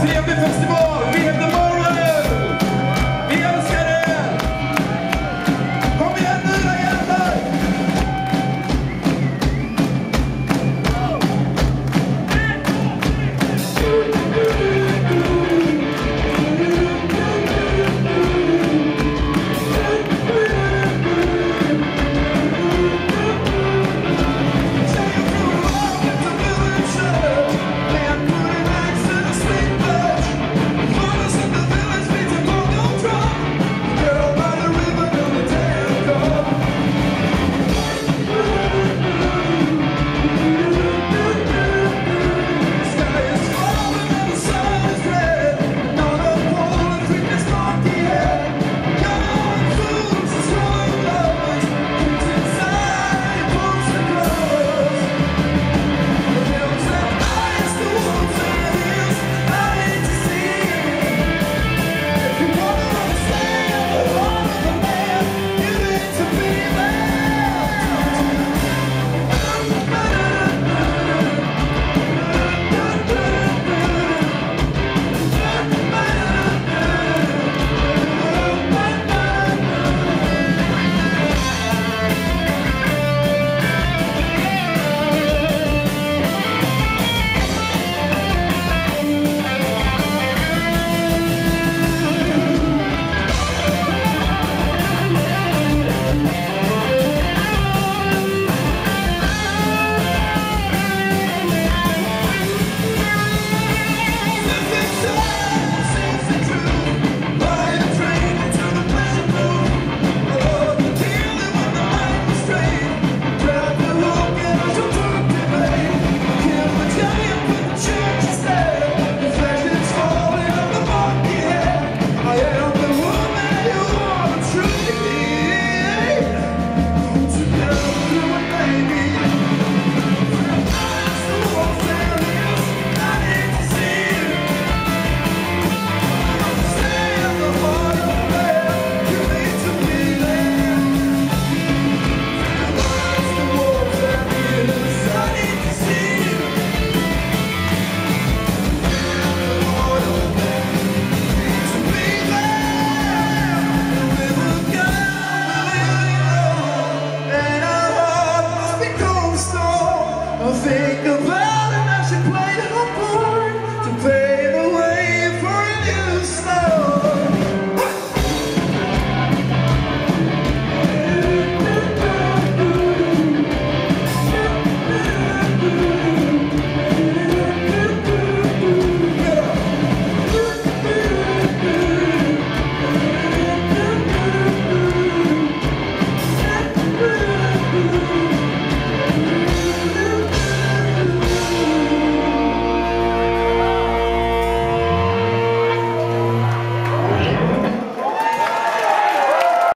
trevlig festival!